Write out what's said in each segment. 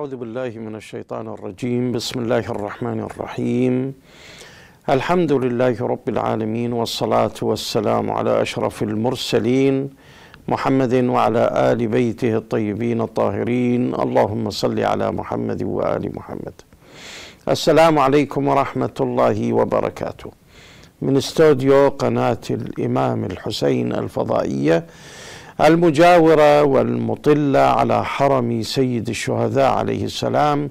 أعوذ بالله من الشيطان الرجيم. بسم الله الرحمن الرحيم. الحمد لله رب العالمين والصلاة والسلام على أشرف المرسلين محمد وعلى آل بيته الطيبين الطاهرين. اللهم صل على محمد وآل محمد. السلام عليكم ورحمة الله وبركاته. من استوديو قناة الإمام الحسين الفضائية المجاورة والمطلة على حرم سيد الشهداء عليه السلام.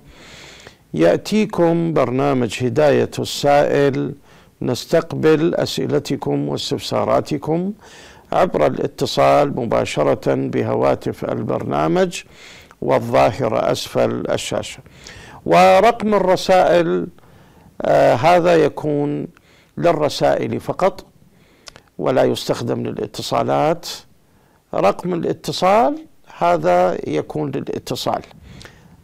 يأتيكم برنامج هداية السائل. نستقبل أسئلتكم واستفساراتكم عبر الاتصال مباشرة بهواتف البرنامج والظاهرة أسفل الشاشة. ورقم الرسائل آه هذا يكون للرسائل فقط ولا يستخدم للاتصالات. رقم الاتصال هذا يكون للاتصال.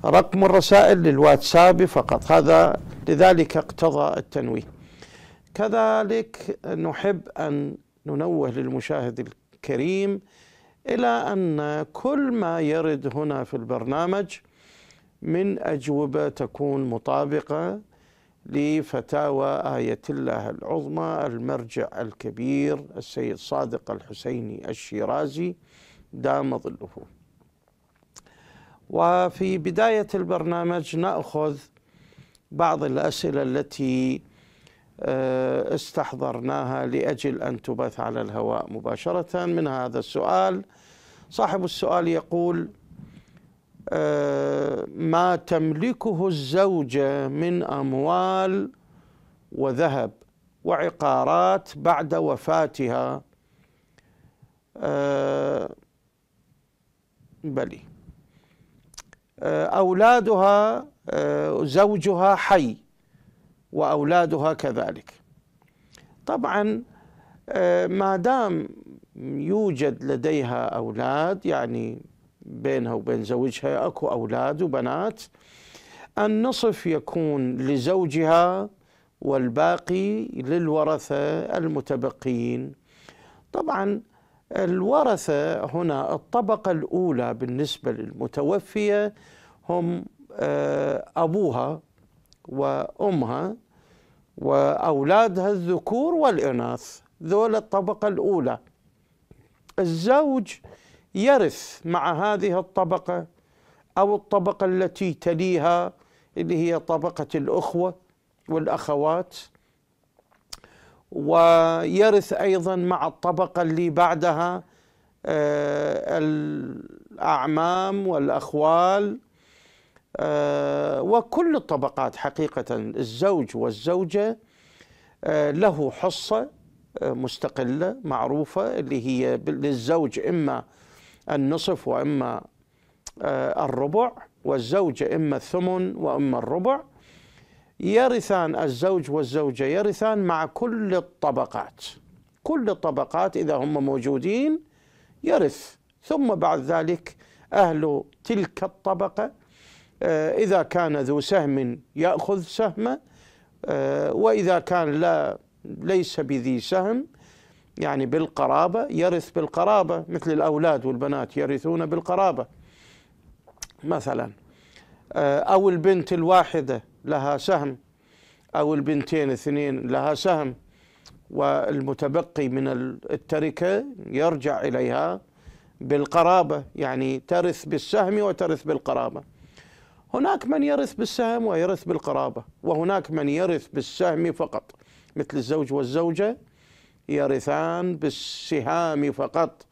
رقم الرسائل للواتساب فقط هذا لذلك اقتضى التنويه. كذلك نحب أن ننوه للمشاهد الكريم إلى أن كل ما يرد هنا في البرنامج من أجوبة تكون مطابقة لفتاوى آية الله العظمى المرجع الكبير السيد صادق الحسيني الشيرازي دام ظله. وفي بداية البرنامج نأخذ بعض الأسئلة التي استحضرناها لأجل أن تبث على الهواء مباشرة. من هذا السؤال صاحب السؤال يقول ما تملكه الزوجة من أموال وذهب وعقارات بعد وفاتها. بلي. أولادها زوجها حي وأولادها كذلك. طبعا ما دام يوجد لديها أولاد يعني بينها وبين زوجها أكو أولاد وبنات. النصف يكون لزوجها والباقي للورثة المتبقين. طبعا الورثة هنا الطبقة الأولى بالنسبة للمتوفية هم أبوها وأمها وأولادها الذكور والإناث. ذول الطبقة الأولى. الزوج يرث مع هذه الطبقة أو الطبقة التي تليها اللي هي طبقة الأخوة والأخوات. ويرث أيضا مع الطبقة اللي بعدها الأعمام والأخوال. وكل الطبقات حقيقة الزوج والزوجة له حصة مستقلة معروفة اللي هي للزوج إما النصف وإما الربع والزوجه إما الثمن وإما الربع. يرثان الزوج والزوجة يرثان مع كل الطبقات. كل الطبقات إذا هم موجودين يرث. ثم بعد ذلك أهل تلك الطبقة إذا كان ذو سهم يأخذ سهمه وإذا كان لا ليس بذي سهم يعني بالقرابة يرث بالقرابة مثل الأولاد والبنات يرثون بالقرابة. مثلا أو البنت الواحدة لها سهم أو البنتين اثنين لها سهم والمتبقي من التركة يرجع إليها بالقرابة يعني ترث بالسهم وترث بالقرابة. هناك من يرث بالسهم ويرث بالقرابة وهناك من يرث بالسهم فقط مثل الزوج والزوجة يرثان بالسهام فقط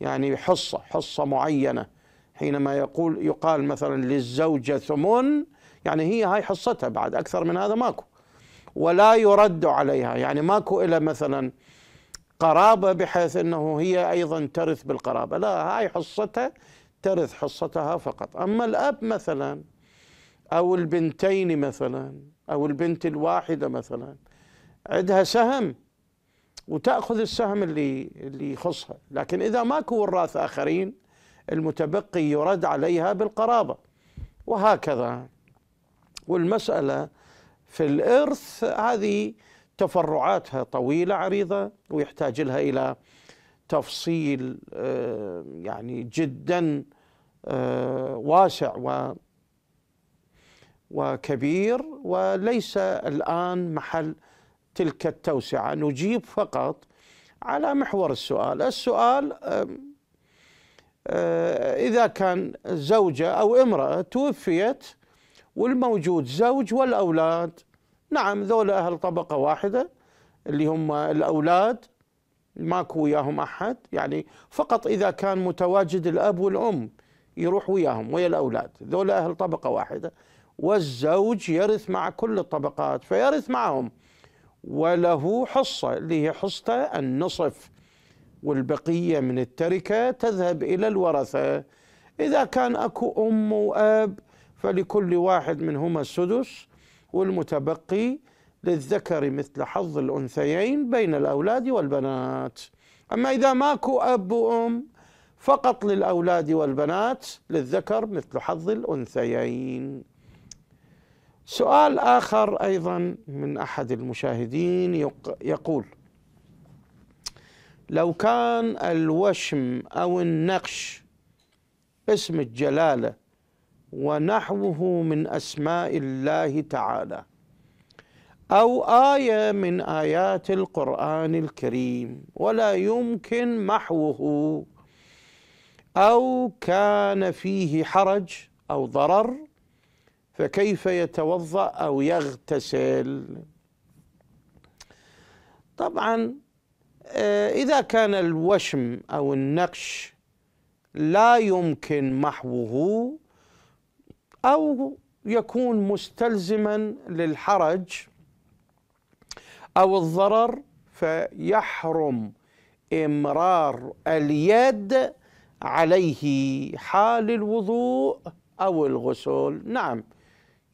يعني حصة حصة معينة. حينما يقول يقال مثلا للزوجة ثمن يعني هي هاي حصتها بعد أكثر من هذا ماكو. ولا يرد عليها يعني ماكو إلى مثلا قرابة بحيث أنه هي أيضا ترث بالقرابة. لا هاي حصتها ترث حصتها فقط. أما الأب مثلا أو البنتين مثلا أو البنت الواحدة مثلا عندها سهم. وتأخذ السهم اللي اللي يخصها. لكن إذا ماكو وراث آخرين المتبقي يرد عليها بالقرابة. وهكذا. والمسألة في الإرث هذه تفرعاتها طويلة عريضة ويحتاج لها إلى تفصيل يعني جدا واسع وكبير. وليس الآن محل تلك التوسعة نجيب فقط على محور السؤال. السؤال آه، إذا كان زوجة أو امرأة توفيت والموجود زوج والأولاد نعم ذولا أهل طبقة واحدة اللي هم الأولاد ماكو وياهم أحد يعني فقط إذا كان متواجد الأب والأم يروح وياهم ويا الأولاد ذولا أهل طبقة واحدة والزوج يرث مع كل الطبقات فيرث معهم. وله حصة اللي هي حصته النصف والبقية من التركة تذهب إلى الورثة. إذا كان أكو أم وأب فلكل واحد منهما السدس والمتبقي للذكر مثل حظ الأنثيين بين الأولاد والبنات. أما إذا ماكو أب وأم فقط للأولاد والبنات للذكر مثل حظ الأنثيين. سؤال آخر أيضا من أحد المشاهدين يقول لو كان الوشم أو النقش اسم الجلالة ونحوه من أسماء الله تعالى أو آية من آيات القرآن الكريم ولا يمكن محوه أو كان فيه حرج أو ضرر فكيف يتوضأ أو يغتسل؟ طبعا آه، إذا كان الوشم أو النقش لا يمكن محوه أو يكون مستلزما للحرج أو الضرر فيحرم إمرار اليد عليه حال الوضوء أو الغسل. نعم.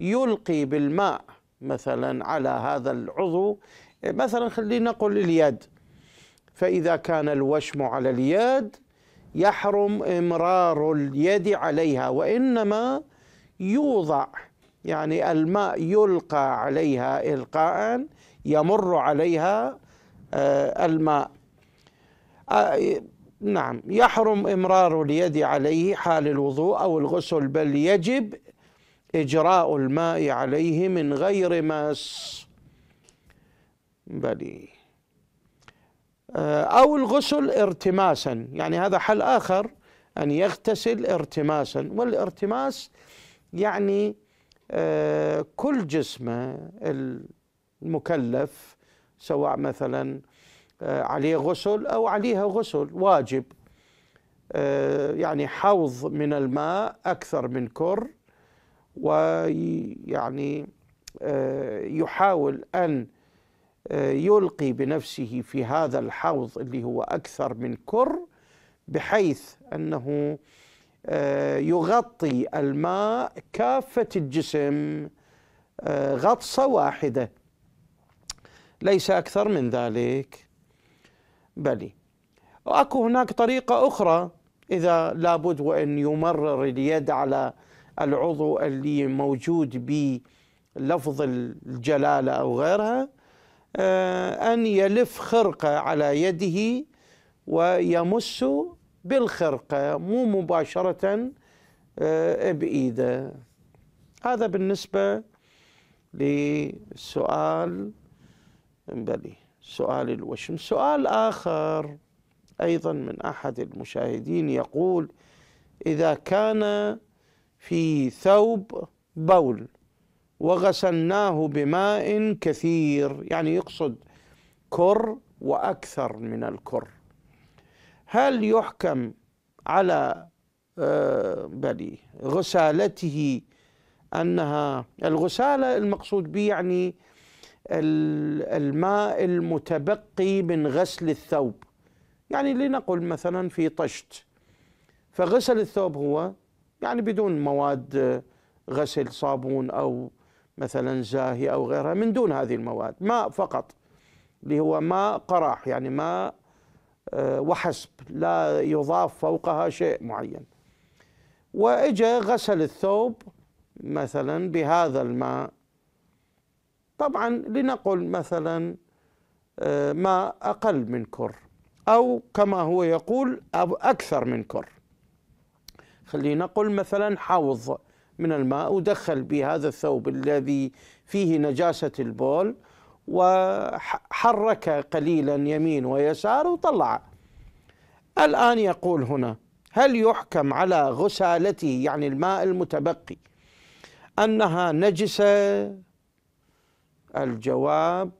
يلقي بالماء مثلا على هذا العضو مثلا خلينا نقول اليد. فإذا كان الوشم على اليد يحرم إمرار اليد عليها وإنما يوضع يعني الماء يلقى عليها إلقاء يمر عليها آه، الماء. آه، نعم يحرم إمرار اليد عليه حال الوضوء أو الغسل بل يجب إجراء الماء عليه من غير مس بلي. آه، أو الغسل ارتماسا. يعني هذا حل آخر أن يغتسل ارتماسا. والارتماس يعني آه، كل جسمه المكلف سواء مثلا آه، عليه غسل أو عليها غسل. واجب. يعني حوض من الماء أكثر من كر. ويعني يحاول أن يلقي بنفسه في هذا الحوض اللي هو أكثر من كر بحيث أنه آه، يغطي الماء كافة الجسم آه، غطسة واحدة. ليس أكثر من ذلك. بلي. وأكو هناك طريقة أخرى. إذا لابد وأن يمرر اليد على العضو اللي موجود بلفظ الجلالة أو غيرها آه، أن يلف خرقة على يده ويمس بالخرقة مو مباشرة آه، بإيده. هذا بالنسبة لسؤال بلي سؤال الوشم. سؤال آخر أيضا من أحد المشاهدين يقول إذا كان في ثوب بول وغسلناه بماء كثير يعني يقصد كر وأكثر من الكر. هل يحكم على آه، بلي غسالته أنها الغسالة المقصود به يعني الماء المتبقي من غسل الثوب. يعني لنقل مثلا في طشت. فغسل الثوب هو يعني بدون مواد غسل صابون أو مثلا زاهي أو غيرها من دون هذه المواد ماء فقط اللي هو ماء قراح يعني ماء آه، وحسب لا يضاف فوقها شيء معين. وإجا غسل الثوب مثلا بهذا الماء. طبعا لنقل مثلا آه، ماء أقل من كر أو كما هو يقول أكثر من كر. خلينا نقول مثلا حوض من الماء ودخل بهذا الثوب الذي فيه نجاسة البول وحرك قليلا يمين ويسار وطلع. الآن يقول هنا هل يحكم على غسالته يعني الماء المتبقي أنها نجسة؟ الجواب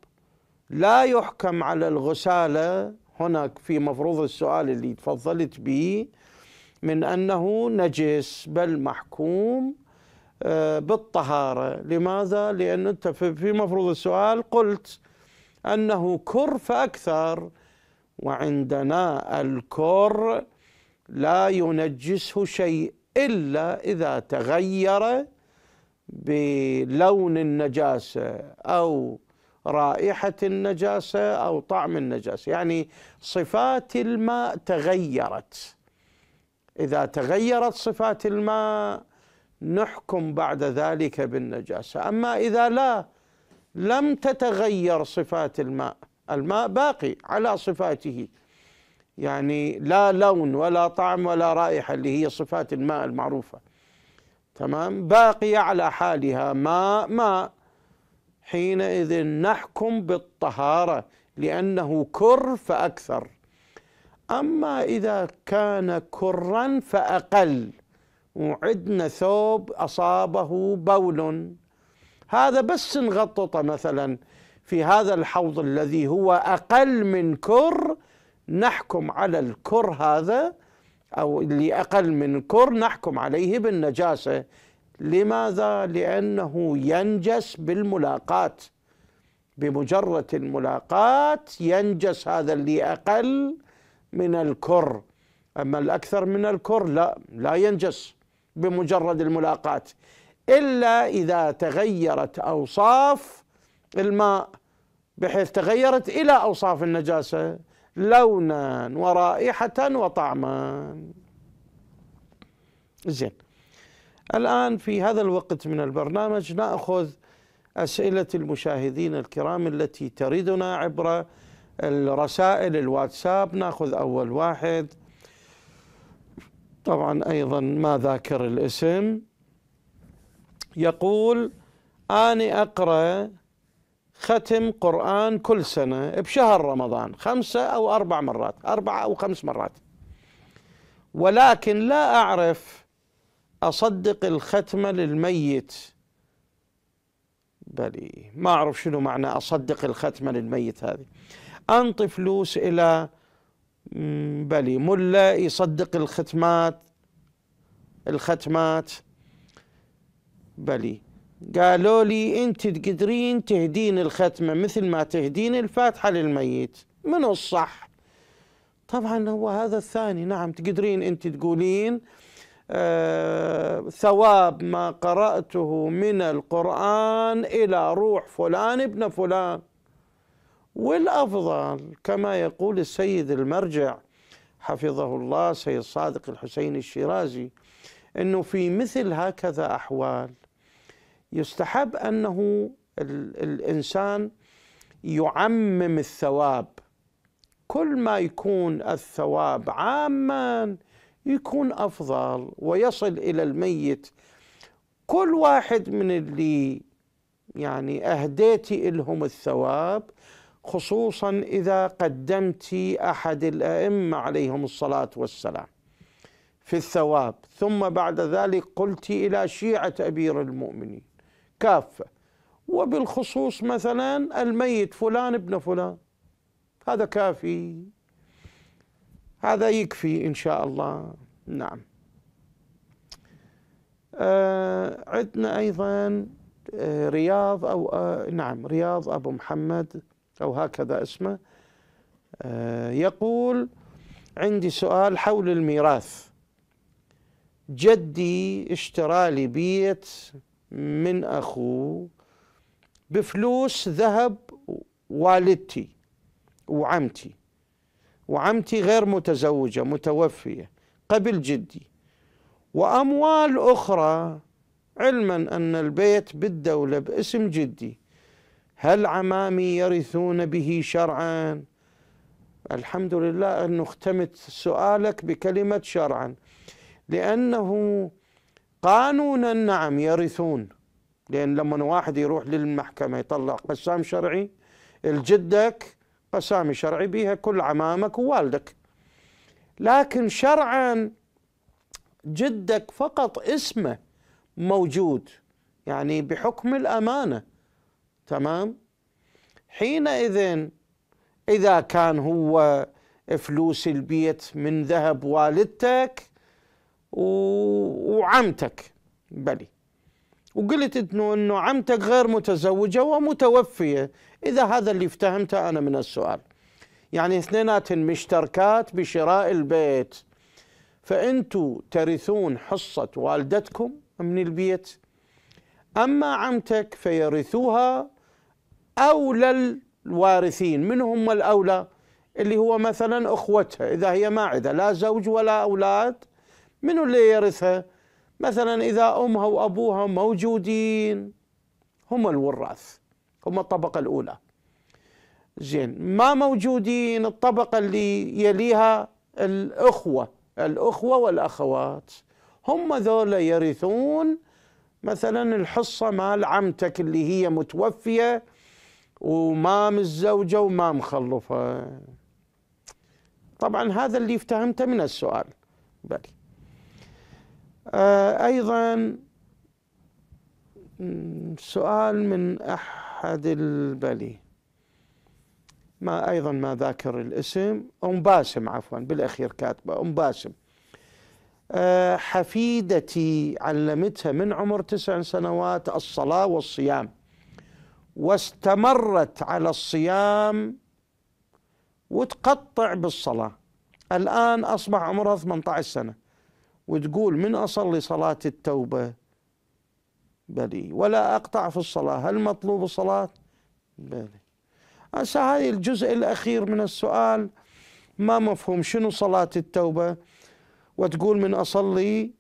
لا يحكم على الغسالة. هناك في مفروض السؤال اللي تفضلت به من أنه نجس بل محكوم آه، بالطهارة. لماذا؟ لأن أنت في مفروض السؤال قلت أنه كر فأكثر وعندنا الكر لا ينجسه شيء إلا إذا تغير بلون النجاسة أو رائحة النجاسة أو طعم النجاسة. يعني صفات الماء تغيرت. إذا تغيرت صفات الماء نحكم بعد ذلك بالنجاسة. أما إذا لا لم تتغير صفات الماء. الماء باقي على صفاته. يعني لا لون ولا طعم ولا رائحة اللي هي صفات الماء المعروفة. تمام؟ باقية على حالها ماء ماء. حينئذ نحكم بالطهارة لأنه كر فأكثر أما إذا كان كرا فأقل. وعندنا ثوب أصابه بول. هذا بس نغططه مثلا في هذا الحوض الذي هو أقل من كر. نحكم على الكر هذا أو اللي أقل من كر نحكم عليه بالنجاسة. لماذا؟ لأنه ينجس بالملاقات. بمجرد الملاقات ينجس هذا اللي أقل من الكر. أما الأكثر من الكر لا لا ينجس بمجرد الملاقات. إلا إذا تغيرت أوصاف الماء بحيث تغيرت إلى أوصاف النجاسة لونا ورائحة وطعما. زين. الآن في هذا الوقت من البرنامج نأخذ أسئلة المشاهدين الكرام التي تردنا عبر الرسائل الواتساب ناخذ أول واحد. طبعا أيضا ما ذاكر الاسم. يقول أني أقرأ ختم قرآن كل سنة بشهر رمضان خمسة أو أربع مرات أربع أو خمس مرات. ولكن لا أعرف أصدق الختمة للميت. بلي ما أعرف شنو معنى أصدق الختمة للميت هذه. أنطي فلوس إلى بلي ملا يصدق الختمات الختمات. بلي قالوا لي أنت تقدرين تهدين الختمة مثل ما تهدين الفاتحة للميت. من الصح؟ طبعا هو هذا الثاني. نعم تقدرين أنت تقولين. آه ثواب ما قرأته من القرآن إلى روح فلان ابن فلان. والأفضل كما يقول السيد المرجع حفظه الله سيد صادق الحسين الشيرازي إنه في مثل هكذا أحوال. يستحب أنه الإنسان يعمم الثواب. كل ما يكون الثواب عاما يكون أفضل ويصل إلى الميت. كل واحد من اللي يعني اهديتي لهم الثواب خصوصا إذا قدمت أحد الأئمة عليهم الصلاة والسلام في الثواب. ثم بعد ذلك قلت إلى شيعة أمير المؤمنين كافة. وبالخصوص مثلا الميت فلان ابن فلان هذا كافي. هذا يكفي إن شاء الله. نعم. آه عندنا أيضا آه رياض أو آه نعم رياض أبو محمد أو هكذا اسمه آه يقول عندي سؤال حول الميراث. جدي اشترى لي بيت من أخوه بفلوس ذهب والدتي وعمتي. وعمتي غير متزوجة متوفية قبل جدي. وأموال أخرى علما أن البيت بالدولة باسم جدي. هل عمامي يرثون به شرعا؟ الحمد لله أنه اختمت سؤالك بكلمة شرعا لأنه قانونا نعم يرثون لأن لما واحد يروح للمحكمة يطلع قسام شرعي الجدك قسام شرعي بها كل عمامك ووالدك. لكن شرعا جدك فقط اسمه موجود يعني بحكم الأمانة. تمام؟ حينئذ إذا كان هو فلوس البيت من ذهب والدتك وعمتك بلي. وقلت انه إنه عمتك غير متزوجة ومتوفية. إذا هذا اللي افتهمته أنا من السؤال. يعني اثنينات مشتركات بشراء البيت. فأنتوا ترثون حصة والدتكم من البيت. أما عمتك فيرثوها أولى الوارثين. من هم الأولى؟ اللي هو مثلا أخوتها إذا هي ماعدة لا زوج ولا أولاد من اللي يرثها؟ مثلا إذا أمها وأبوها موجودين هم الوراث هم الطبقة الأولى. زين ما موجودين الطبقة اللي يليها الأخوة الأخوة والأخوات. هم ذولا يرثون مثلا الحصة مال عمتك اللي هي متوفية وما متزوجة وما مخلفة. طبعا هذا اللي افتهمته من السؤال. بلي آه، أيضا سؤال من أحد البلي. ما أيضا ما ذاكر الاسم. أم باسم عفوا بالأخير كاتبة. أم باسم. آه، حفيدتي علمتها من عمر تسع سنوات الصلاة والصيام. واستمرت على الصيام وتقطع بالصلاة. الآن أصبح عمرها 18 سنة وتقول من أصلي صلاة التوبة؟ بلي ولا أقطع في الصلاة. هل مطلوب الصلاة؟ بلي. هسه هذه الجزء الأخير من السؤال ما مفهوم شنو صلاة التوبة؟ وتقول من أصلي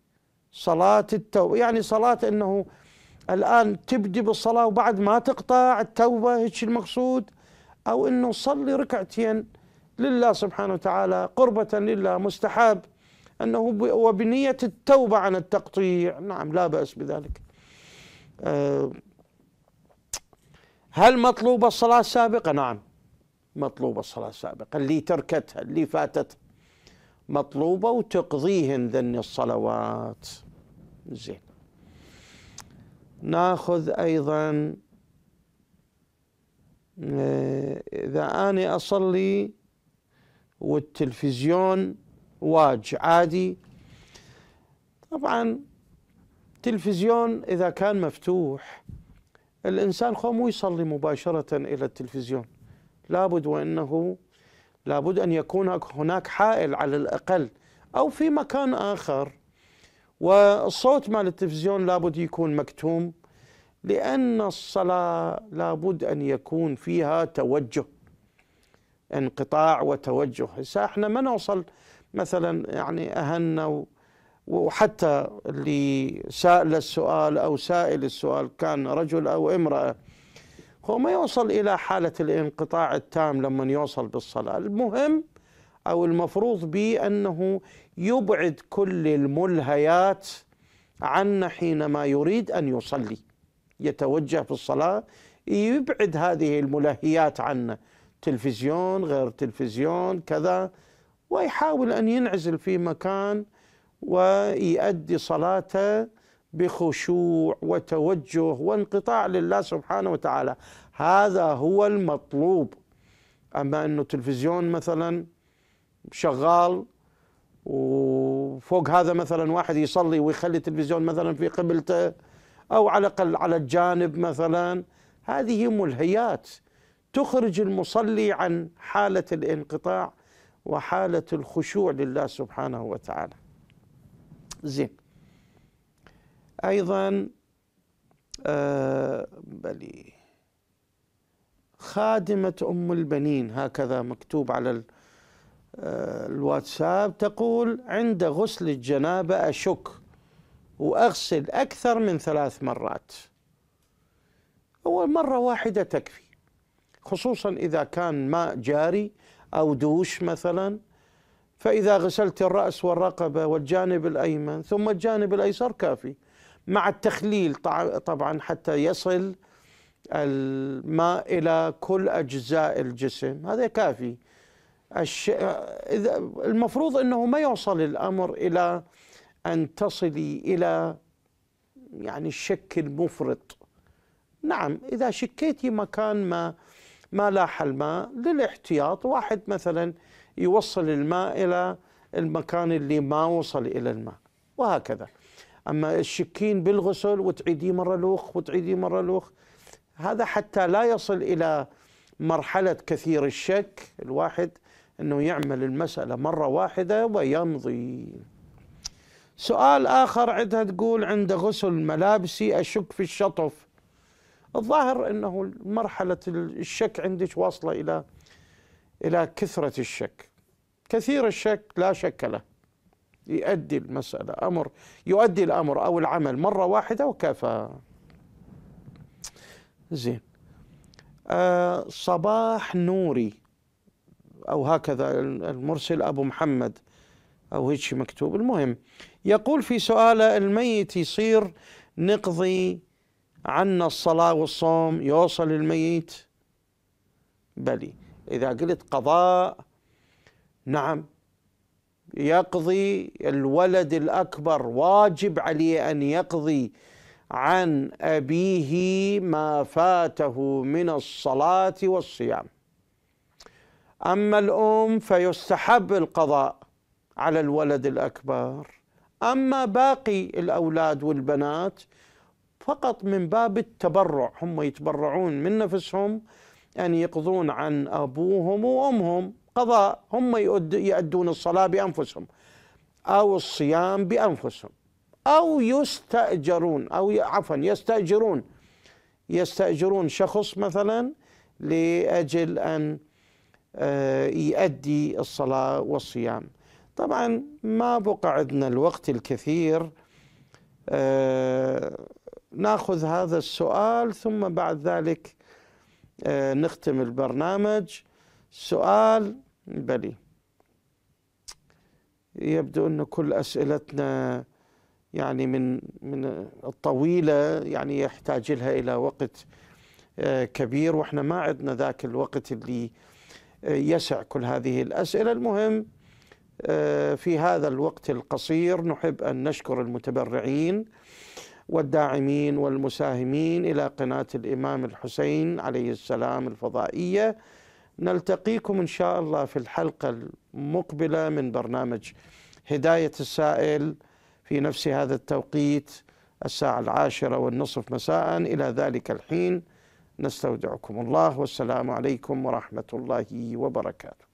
صلاة التوبة يعني صلاة أنه الآن تبدي بالصلاة وبعد ما تقطع التوبة هيك المقصود؟ أو أنه صلي ركعتين لله سبحانه وتعالى قربة لله مستحب أنه وبنية التوبة عن التقطيع. نعم لا بأس بذلك. آه، هل مطلوبة الصلاة السابقة؟ نعم مطلوبة الصلاة السابقة. اللي تركتها اللي فاتت مطلوبة وتقضيهن ذن الصلوات. زين. ناخذ أيضا آه، إذا أنا أصلي والتلفزيون واج عادي طبعا تلفزيون إذا كان مفتوح الإنسان خو مو يصلي مباشرة إلى التلفزيون. لابد وأنه لابد أن يكون هناك حائل على الأقل أو في مكان آخر. والصوت مال التلفزيون لابد يكون مكتوم لأن الصلاة لابد أن يكون فيها توجه انقطاع وتوجه. هسه إحنا ما نوصل مثلا يعني أهنا وحتى اللي سائل السؤال أو سائل السؤال كان رجل أو امرأة هو ما يوصل إلى حالة الانقطاع التام لما يوصل بالصلاة. المهم أو المفروض به أنه يبعد كل الملهيات عنا حينما يريد أن يصلي يتوجه في الصلاة يبعد هذه الملهيات عنا تلفزيون غير تلفزيون كذا ويحاول أن ينعزل في مكان ويؤدي صلاته بخشوع وتوجه وانقطاع لله سبحانه وتعالى. هذا هو المطلوب. أما أنه تلفزيون مثلا شغال وفوق هذا مثلا واحد يصلي ويخلي التلفزيون مثلا في قبلته أو على الأقل على الجانب مثلا. هذه ملهيات. تخرج المصلي عن حالة الانقطاع وحالة الخشوع لله سبحانه وتعالى. زين. أيضا آه بلي. خادمة أم البنين هكذا مكتوب على الواتساب تقول عند غسل الجنابة أشك وأغسل أكثر من ثلاث مرات. أول مرة واحدة تكفي خصوصا إذا كان ماء جاري أو دوش مثلا. فإذا غسلت الرأس والرقبة والجانب الأيمن ثم الجانب الأيسر كافي مع التخليل طبعا حتى يصل الماء إلى كل أجزاء الجسم. هذا كافي. الش... المفروض أنه ما يوصل الأمر إلى أن تصلي إلى يعني الشك المفرط نعم إذا شكيتي مكان ما ما لاح الماء للاحتياط واحد مثلا يوصل الماء إلى المكان اللي ما وصل إلى الماء وهكذا. أما الشكين بالغسل وتعيديه مرة لوخ وتعيديه مرة لوخ هذا حتى لا يصل إلى مرحلة كثير الشك الواحد. أنه يعمل المسألة مرة واحدة ويمضي. سؤال آخر عندها تقول عند غسل ملابسي أشك في الشطف. الظاهر أنه مرحلة الشك عندك واصلة إلى إلى كثرة الشك. كثير الشك لا شك له. يؤدي المسألة أمر يؤدي الأمر أو العمل مرة واحدة وكفى. زين. آه صباح نوري. أو هكذا المرسل أبو محمد أو هيك مكتوب. المهم يقول في سؤاله الميت يصير نقضي عنا الصلاة والصوم يوصل الميت؟ بلي إذا قلت قضاء نعم. يقضي الولد الأكبر واجب عليه أن يقضي عن أبيه ما فاته من الصلاة والصيام. أما الأم فيستحب القضاء على الولد الأكبر. أما باقي الأولاد والبنات فقط من باب التبرع هم يتبرعون من نفسهم أن يقضون عن أبوهم وأمهم. قضاء هم يؤدون الصلاة بأنفسهم أو الصيام بأنفسهم أو يستأجرون أو عفوا يستأجرون. يستأجرون شخص مثلا لأجل أن يؤدي الصلاة والصيام. طبعا ما بقى عندنا الوقت الكثير آه، ناخذ هذا السؤال ثم بعد ذلك آه، نختم البرنامج. سؤال بلي. يبدو أن كل أسئلتنا يعني من من الطويلة يعني يحتاج لها إلى وقت آه، كبير وإحنا ما عندنا ذاك الوقت اللي آه، يسع كل هذه الأسئلة. المهم آه، في هذا الوقت القصير نحب أن نشكر المتبرعين والداعمين والمساهمين إلى قناة الإمام الحسين عليه السلام الفضائية. نلتقيكم إن شاء الله في الحلقة المقبلة من برنامج هداية السائل في نفس هذا التوقيت الساعة العاشرة والنصف مساء. إلى ذلك الحين. نستودعكم الله والسلام عليكم ورحمة الله وبركاته.